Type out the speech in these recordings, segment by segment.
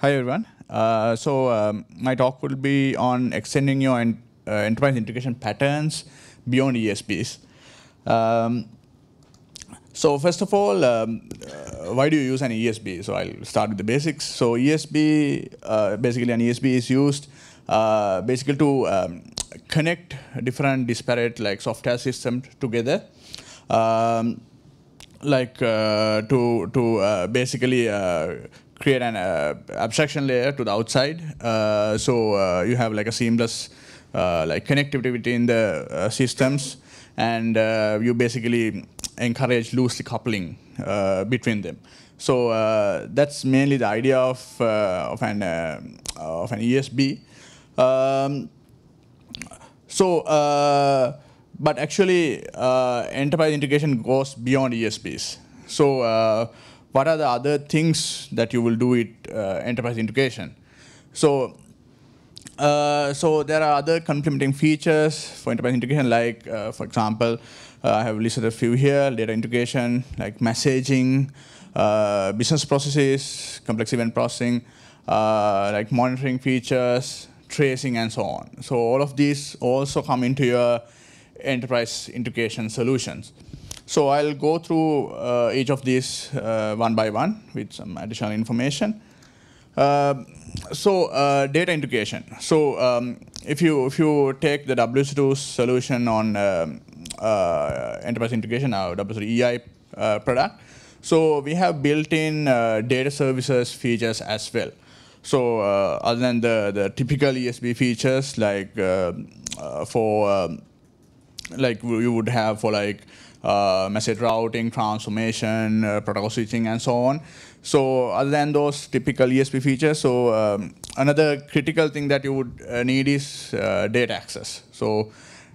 Hi everyone. Uh, so um, my talk will be on extending your en- uh, enterprise integration patterns beyond ESBs. Um, so first of all, um, uh, why do you use an ESB? So I'll start with the basics. So ESB, uh, basically an ESB is used uh, basically to um, connect different disparate like software systems together. Um, like uh, to to uh, basically uh, create an uh, abstraction layer to the outside. Uh, so uh, you have like a seamless like connectivity between the systems, and you basically encourage loosely coupling between them. So uh, that's mainly the idea of uh, of an uh, of an ESB. Um, so, but actually, enterprise integration goes beyond ESBs. So, what are the other things that you will do with uh, enterprise integration? So, uh, so there are other complementing features for enterprise integration, like, uh, for example, uh, I have listed a few here: data integration, like messaging, uh, business processes, complex event processing, uh, like monitoring features, tracing, and so on. So all of these also come into your enterprise integration solutions. So I'll go through uh, each of these uh, one by one with some additional information. Uh, so uh, data integration. So um, if you if you take the WSO2 solution on um, uh, enterprise integration, our WSO2 EI uh, product, so we have built-in data services features as well. So other than the, the typical ESB features like for um, like you would have for like uh, message routing, transformation, uh, protocol switching, and so on. So other than those typical ESB features, so um, another critical thing that you would uh, need is uh, data access. So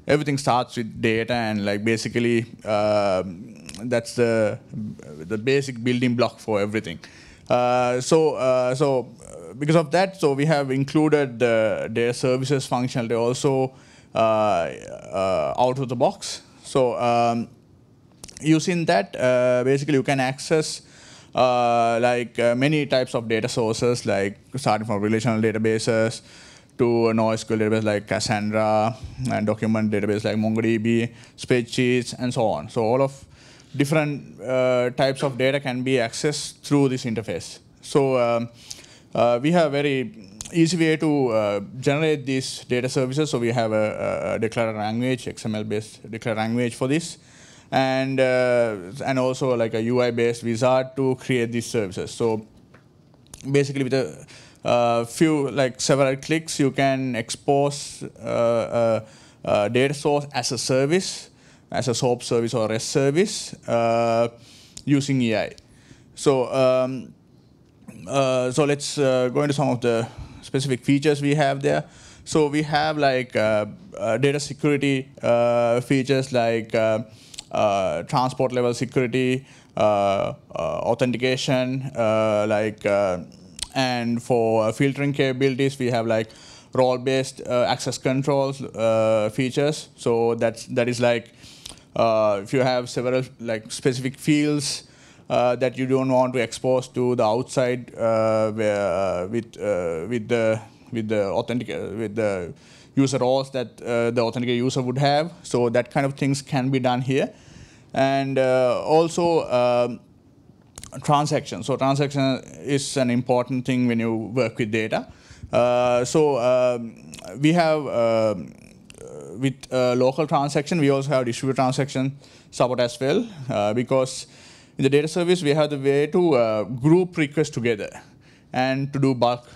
everything starts with data, and like basically um that's the the basic building block for everything. Uh, so so because of that, so we have included the data services functionality also uh, uh, out of the box. So um, using that, uh, basically you can access uh, like uh, many types of data sources, like starting from relational databases to a NoSQL database like Cassandra and document database like MongoDB, spreadsheets, and so on. So all of different uh, types of data can be accessed through this interface. So um, uh, we have a very easy way to uh, generate these data services. So we have a, a declared language, XML-based declared language for this, and uh, and also like a UI-based wizard to create these services. So basically, with a uh, few like several clicks, you can expose uh, a, a data source as a service, as a SOAP service or REST service uh, using EI. So. Um, uh, so let's uh, go into some of the specific features we have there. So we have like uh, uh, data security uh, features like uh, uh, transport level security, uh, uh, authentication, uh, like uh, and for uh, filtering capabilities we have like role-based uh, access controls uh, features. So that's that is like uh, if you have several like specific fields uh, that you don't want to expose to the outside uh, where, uh, with uh, with the with the authentic with the user roles that uh, the authenticated user would have. So that kind of things can be done here, and uh, also. Um, transaction. So transaction is an important thing when you work with data. Uh, so um, we have um, uh, with uh, local transaction, we also have distributed transaction support as well uh, because in the data service we have the way to uh, group requests together and to do bulk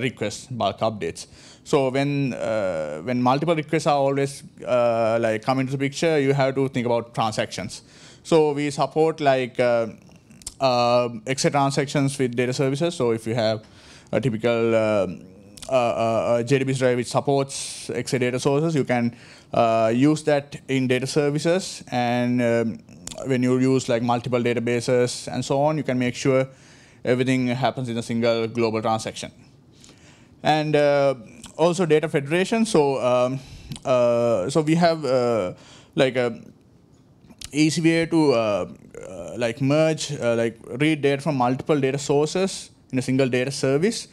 requests, bulk updates. So when uh, when multiple requests are always uh, like come into the picture, you have to think about transactions. So we support like uh, uh, XA transactions with data services. So if you have a typical uh, uh, JDBC drive which supports XA data sources, you can use that in data services. And um, when you use like multiple databases and so on, you can make sure everything happens in a single global transaction. And uh, also data federation. So um, uh, so we have uh, like a easy way to uh, uh, like merge, uh, like read data from multiple data sources in a single data service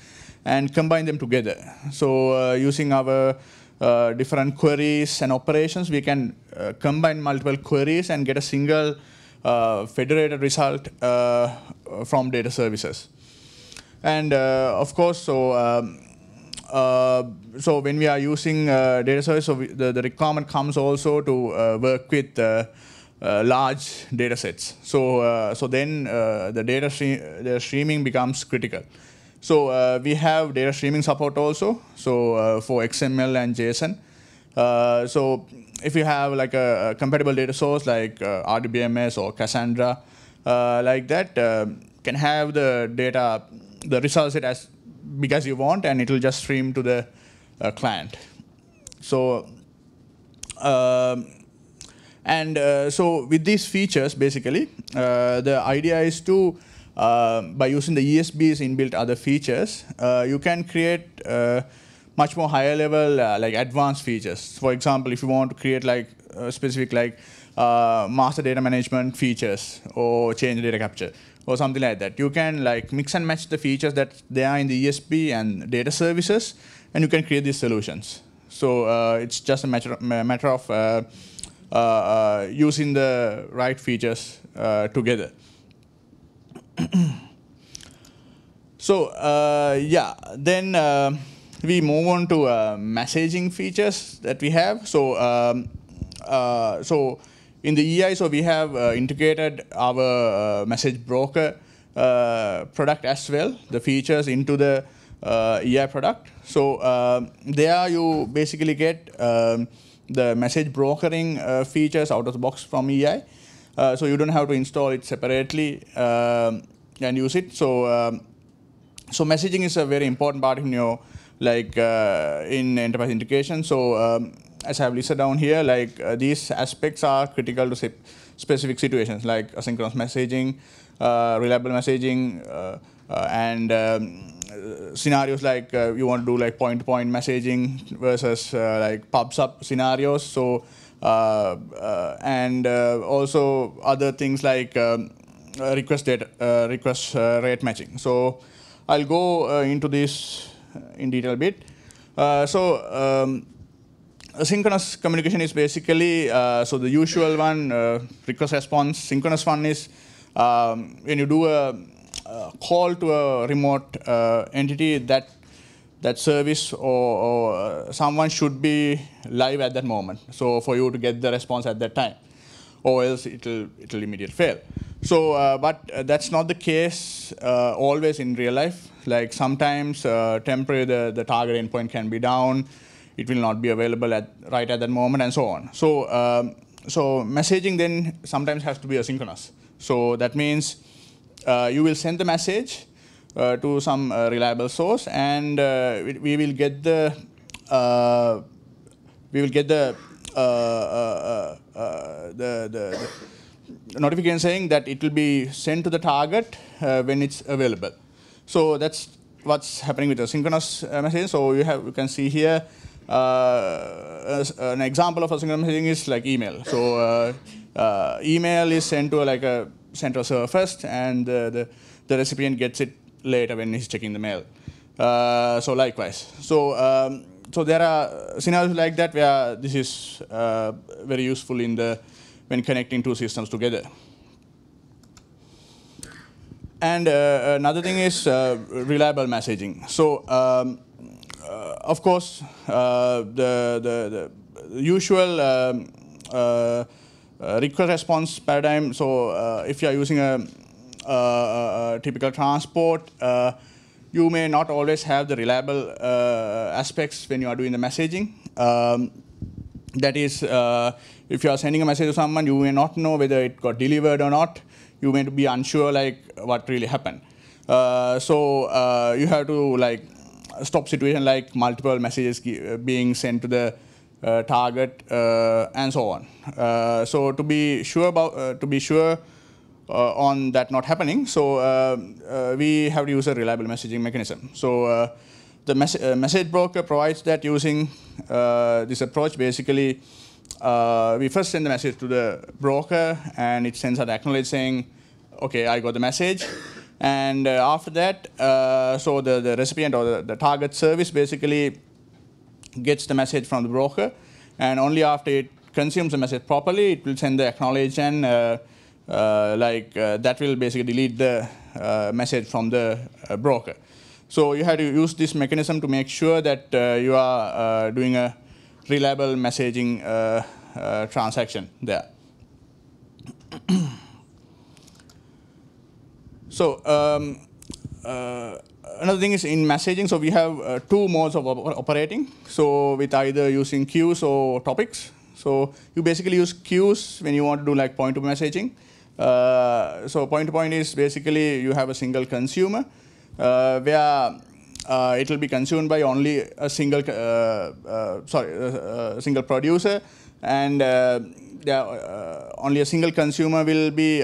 and combine them together. So using our uh, different queries and operations, we can uh, combine multiple queries and get a single uh, federated result from data services. And of course, so um, uh, so when we are using uh, data service, so we, the, the requirement comes also to uh, work with large data sets. So, so then the data the streaming becomes critical. So uh, we have data streaming support also. So uh, for XML and JSON. Uh, so if you have like a, a compatible data source like RDBMS or Cassandra, like that, can have the data, the result set as big as you want, and it will just stream to the uh, client. So, um, and uh, so with these features, basically, uh, the idea is to, uh, by using the ESB's inbuilt other features, uh, you can create uh, much more higher level, like advanced features. For example, if you want to create like specific like master data management features or change data capture, or something like that. You can like mix and match the features that they are in the ESB and data services, and you can create these solutions. So uh, it's just a matter, matter of uh, uh, uh using the right features uh, together. so uh, yeah, then we move on to messaging features that we have. So um, so in the EI, so we have uh, integrated our uh, message broker uh, product as well, the features into the uh, EI product. So um, there you basically get um, the message brokering uh, features out of the box from EI. Uh, so you don't have to install it separately um, and use it. So um, so messaging is a very important part in your like in enterprise integration. So um, as I have listed down here, like uh, these aspects are critical to specific situations like asynchronous messaging, uh, reliable messaging, uh, uh and um, scenarios like you want to do like point-to-point -point messaging versus like pub-sub scenarios. So and also other things like um, request data, request rate matching. So I'll go into this in detail a bit. so um, asynchronous communication is basically, uh, so the usual one, uh, request response. Synchronous one is um, when you do a, a, call to a remote uh, entity, that that service or, or uh, someone should be live at that moment. So for you to get the response at that time, or else it'll it'll immediately fail. So, uh, but uh, that's not the case always in real life. Like sometimes temporary the, the target endpoint can be down it will not be available at right at that moment, and so on. So, um, so messaging then sometimes has to be asynchronous. So that means uh, you will send the message uh, to some uh, reliable source, and uh, we will get the uh, we will get the, uh, the, the, the notification saying that it will be sent to the target when it's available. So that's what's happening with the synchronous message. So you have you can see here uh, an example of asynchronous messaging is like email. So uh, uh, email is sent to like a central server first, and the, the recipient gets it later when he's checking the mail. so likewise. So um, so there are scenarios like that where this is very useful in the when connecting two systems together. And uh, another thing is uh, reliable messaging. So um, uh, of course, uh, the, the, the, usual um, uh, request response paradigm, so if you are using a, a, a typical transport, you may not always have the reliable aspects when you are doing the messaging. Um, that is, uh, if you are sending a message to someone, you may not know whether it got delivered or not. You may be unsure like what really happened. Uh, so uh, you have to like stop situation like multiple messages uh, being sent to the uh, target uh, and so on. Uh, so to be sure about uh, to be sure uh, on that not happening, so we have to use a reliable messaging mechanism. So the mes message broker provides that using this approach. Basically, we first send the message to the broker, and it sends an acknowledge saying, "Okay, I got the message." And uh, after that, uh, so the, the recipient or the, the target service basically gets the message from the broker, and only after it consumes the message properly, it will send the acknowledge and uh, uh, like uh, that will basically delete the uh, message from the broker. So you have to use this mechanism to make sure that you are doing a reliable messaging transaction there. so um, another thing is in messaging, so we have uh, two modes of op operating. So with either using queues or topics. So you basically use queues when you want to do like point-to-point messaging. Uh, so point-to-point -point is basically you have a single consumer uh, where uh, it will be consumed by only a single, uh, uh, sorry, a single producer, and only a single consumer will be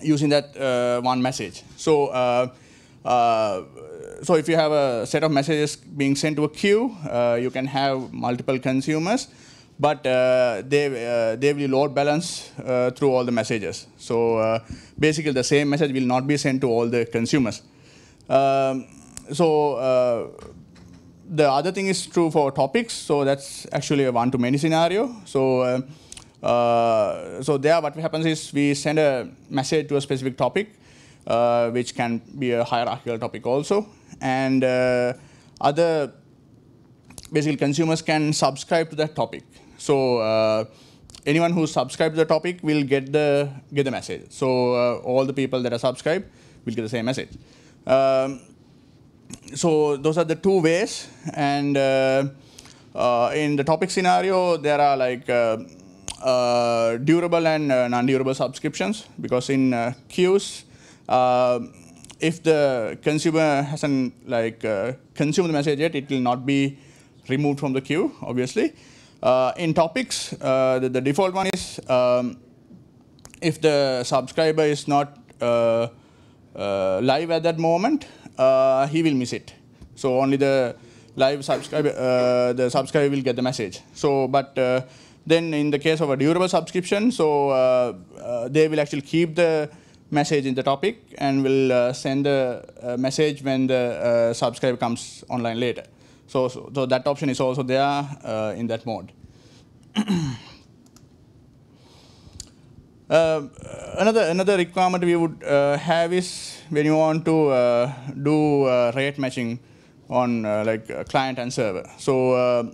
using that one message. So uh, so if you have a set of messages being sent to a queue, uh, you can have multiple consumers, but uh, they, uh, they will load balance uh, through all the messages. So uh, basically the same message will not be sent to all the consumers. Um, so the other thing is true for topics. So that's actually a one-to-many scenario. So so there what happens is we send a message to a specific topic uh, which can be a hierarchical topic also. And uh, other, basically consumers can subscribe to that topic. So uh, anyone who subscribes to the topic will get the, get the message. So uh, all the people that are subscribed will get the same message. Um, so those are the two ways. And uh, uh, in the topic scenario, there are like uh, durable and uh, non-durable subscriptions because in uh, queues, uh, if the consumer hasn't like uh, consumed the message yet, it will not be removed from the queue, obviously. Uh, in topics, uh, the, the, default one is um, if the subscriber is not uh, uh, live at that moment, he will miss it. So only the live subscriber, the subscriber will get the message. So, but then in the case of a durable subscription, so they will actually keep the message in the topic and will uh, send the message when the uh, subscriber comes online later. So, so, so, that option is also there uh, in that mode. Uh, another another requirement we would uh, have is when you want to uh, do rate matching on like client and server. So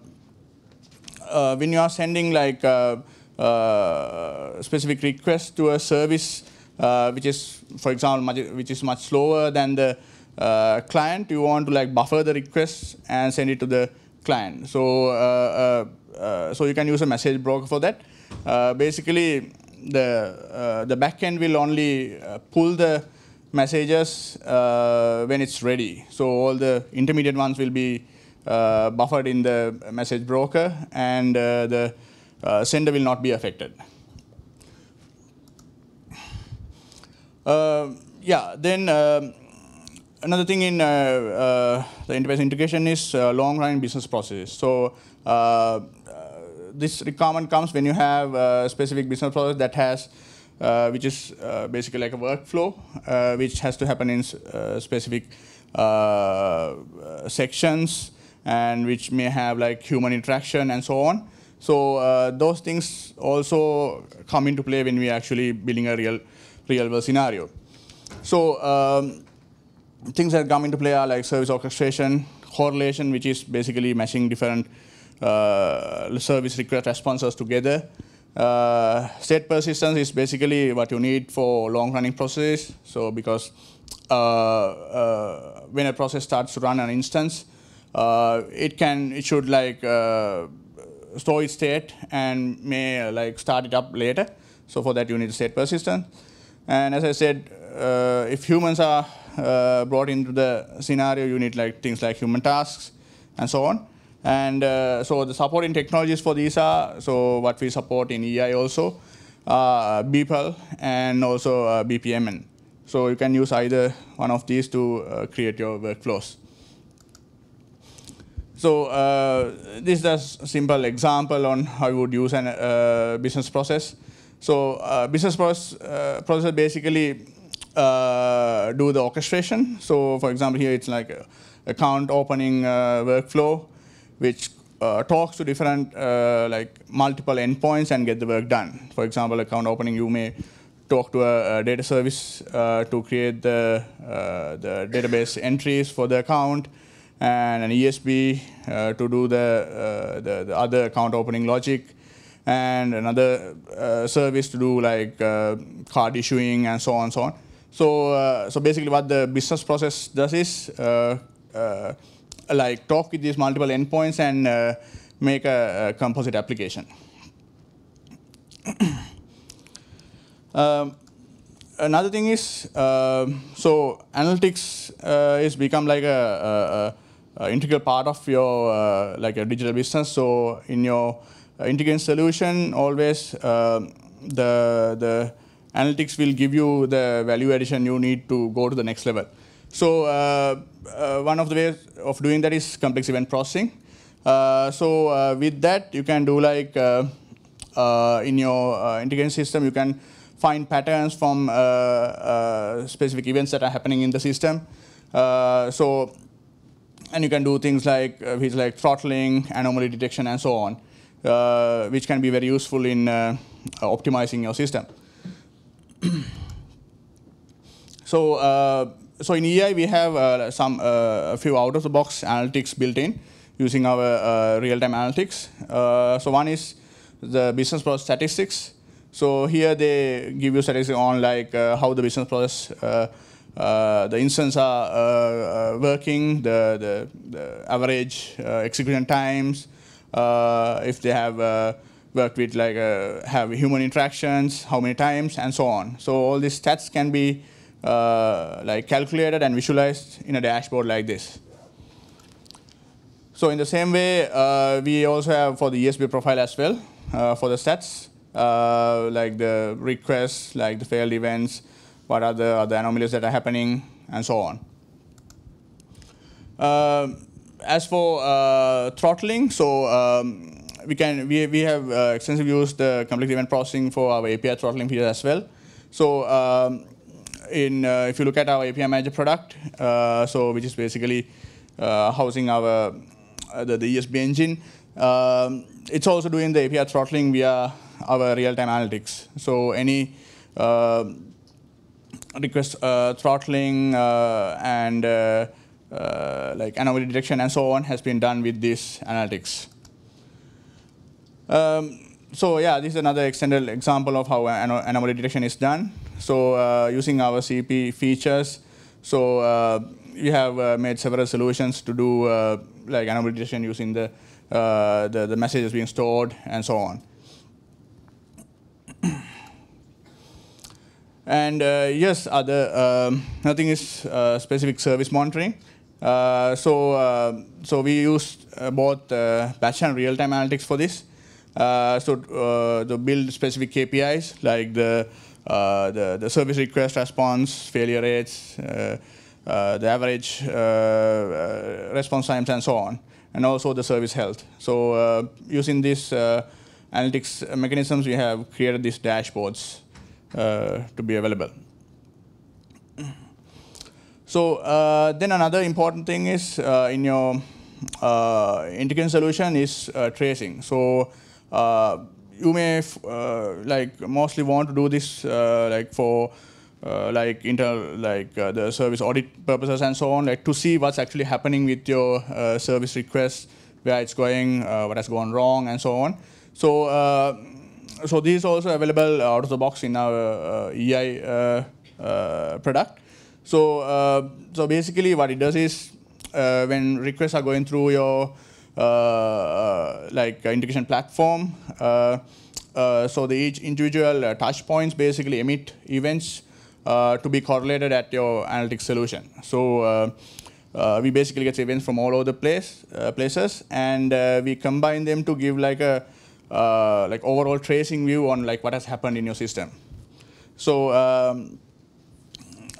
when you are sending like specific request to a service uh, which is, for example, much, which is much slower than the uh, client, you want to like buffer the request and send it to the client. So, uh, uh, uh so you can use a message broker for that. Uh, basically, the the backend will only pull the messages when it's ready. So all the intermediate ones will be buffered in the message broker, and the sender will not be affected. Uh, yeah, then another thing in uh, uh, the enterprise integration is long-running business processes. So this requirement comes when you have a specific business process that has uh, which is uh, basically like a workflow, uh, which has to happen in specific sections and which may have like human interaction and so on. So those things also come into play when we are actually building a real real world scenario. So um, things that come into play are like service orchestration, correlation, which is basically matching different uh, service request responses together. Uh, state persistence is basically what you need for long running processes. So because uh, uh when a process starts to run an instance, uh, it can, it should like uh, store its state and may like start it up later. So for that you need state persistence. And as I said, uh, if humans are uh, brought into the scenario, you need like things like human tasks and so on. And uh, so the supporting technologies for these are, so what we support in EI also, uh, BPEL and also uh, BPMN. So you can use either one of these to uh, create your workflows. So uh, this is a simple example on how you would use a business process. So uh, business process, uh, process basically uh, do the orchestration. So for example, here it's like a account opening uh, workflow, which uh, talks to different uh, like multiple endpoints and get the work done. For example, account opening, you may talk to a, a data service uh, to create the, uh, the database entries for the account, and an ESB uh, to do the, the, the other account opening logic, and another service to do like card issuing and so on and so on. So, so basically, what the business process does is like talk with these multiple endpoints and uh, make a, a, composite application. um, another thing is, uh, so analytics uh, is become like a, integral part of your uh, like a digital business. So in your uh, integrated solution, always um, the the analytics will give you the value addition you need to go to the next level. So uh, uh, one of the ways of doing that is complex event processing. Uh, so uh, with that, you can do like uh, uh, in your integration system, you can find patterns from specific events that are happening in the system. so and you can do things like which like throttling, anomaly detection, and so on, which can be very useful in optimizing your system. so so in EI, we have uh, some uh, a few out-of-the-box analytics built in using our uh, real-time analytics. Uh, so one is the business process statistics. So here they give you statistics on like uh, how the business process, uh, the instances are working, the, the, the average execution times, if they have worked with like have human interactions, how many times, and so on. So all these stats can be uh, like calculated and visualized in a dashboard like this. So in the same way, uh, we also have for the ESB profile as well uh, for the stats, uh, like the requests, like the failed events, what are the other anomalies that are happening, and so on. Uh, as for uh, throttling, so um, we can we, we have extensively used the complex event processing for our API throttling feature as well. So um, in uh, if you look at our API Manager product, uh, so which is basically uh, housing our the, the, ESB engine, um, it's also doing the API throttling via our real-time analytics. So any request throttling and like anomaly detection and so on has been done with this analytics. Um, so yeah, this is another extended example of how anomaly detection is done. So uh, using our CEP features, so uh, we have uh, made several solutions to do uh, like anomaly detection using the, uh, the, the messages being stored and so on. And uh, yes, other um, nothing is uh, specific service monitoring. Uh, so uh, so we use both batch and real-time analytics for this. Uh, so uh, to build specific KPIs like the, uh, the, the service request response, failure rates, the average response times, and so on, and also the service health. So using these analytics mechanisms, we have created these dashboards to be available. So uh, then another important thing is uh, in your uh, integration solution is tracing. So uh, you may uh, like mostly want to do this uh, like for uh, like internal like uh, the service audit purposes and so on like to see what's actually happening with your uh, service request where it's going what has gone wrong and so on so so this is also available out of the box in our EI product so so basically what it does is when requests are going through your uh, uh, like integration platform. Uh, so the each individual touch points basically emit events to be correlated at your analytics solution. So uh, we basically get events from all over the place uh, places and uh, we combine them to give like a like overall tracing view on like what has happened in your system so um,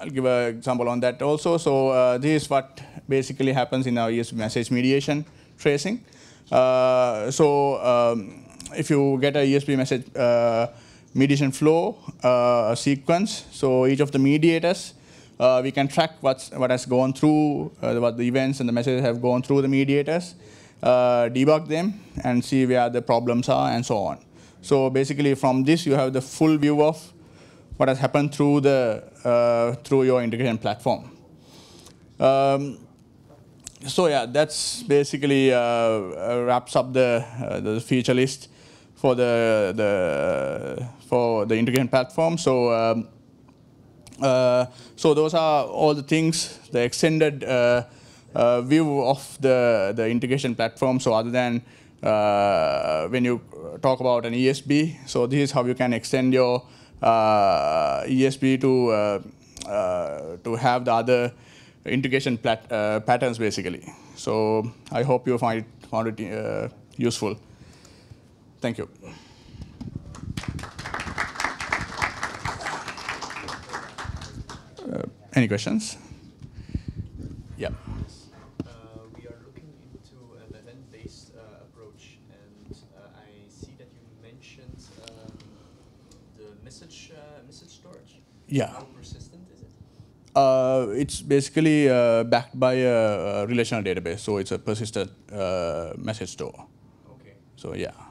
I'll give an example on that also so this is what basically happens in our ESB message mediation tracing. Uh, so um, if you get a ESB message uh, mediation flow uh, sequence. So each of the mediators, uh, we can track what's, what has gone through, uh, what the events and the messages have gone through the mediators, uh, debug them, and see where the problems are, and so on. So basically, from this, you have the full view of what has happened through the uh, through your integration platform. Um, so yeah, that's basically uh, wraps up the the feature list for the the for the integration platform. So um, uh, so those are all the things, the extended uh, uh, view of the the integration platform. So other than uh, when you talk about an ESB, so this is how you can extend your uh, ESB to uh, to have the other integration patterns basically. So I hope you find it, found it useful. Thank you. Uh, any questions? Yeah. Uh, we are looking into an event-based uh, approach, and uh, I see that you mentioned um, the message uh, message storage. Yeah. How persistent is it? Uh, it's basically backed by a, a, relational database, so it's a persistent message store. Okay. So yeah.